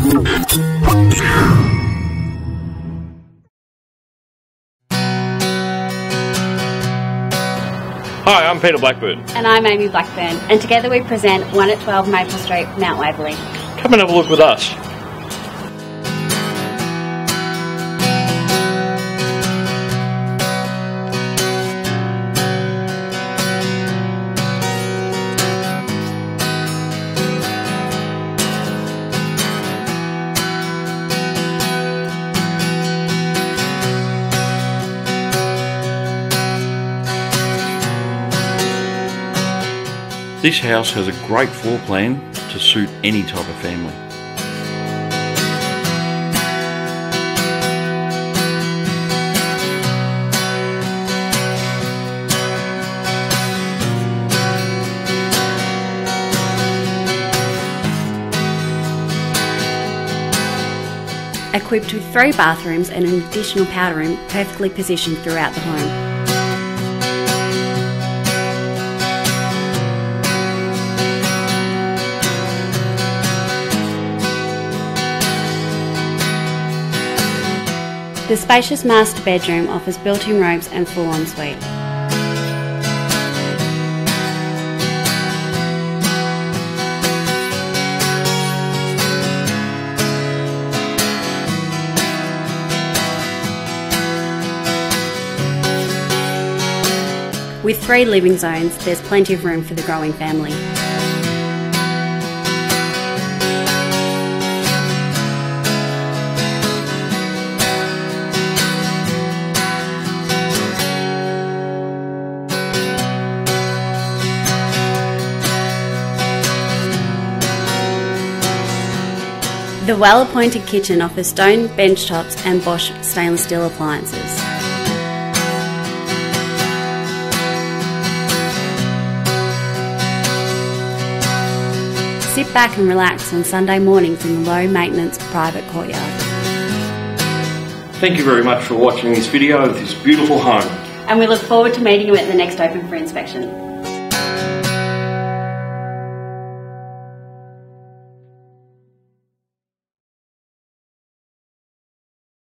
Hi, I'm Peter Blackburn. And I'm Amy Blackburn, and together we present 1 at 12 Maple Street, Mount Waverley. Come and have a look with us. This house has a great floor plan to suit any type of family. Equipped with three bathrooms and an additional powder room perfectly positioned throughout the home. The spacious master bedroom offers built-in robes and full ensuite. With three living zones, there's plenty of room for the growing family. The well appointed kitchen offers stone bench tops and Bosch stainless steel appliances. Sit back and relax on Sunday mornings in the low maintenance private courtyard. Thank you very much for watching this video of this beautiful home. And we look forward to meeting you at the next open for inspection.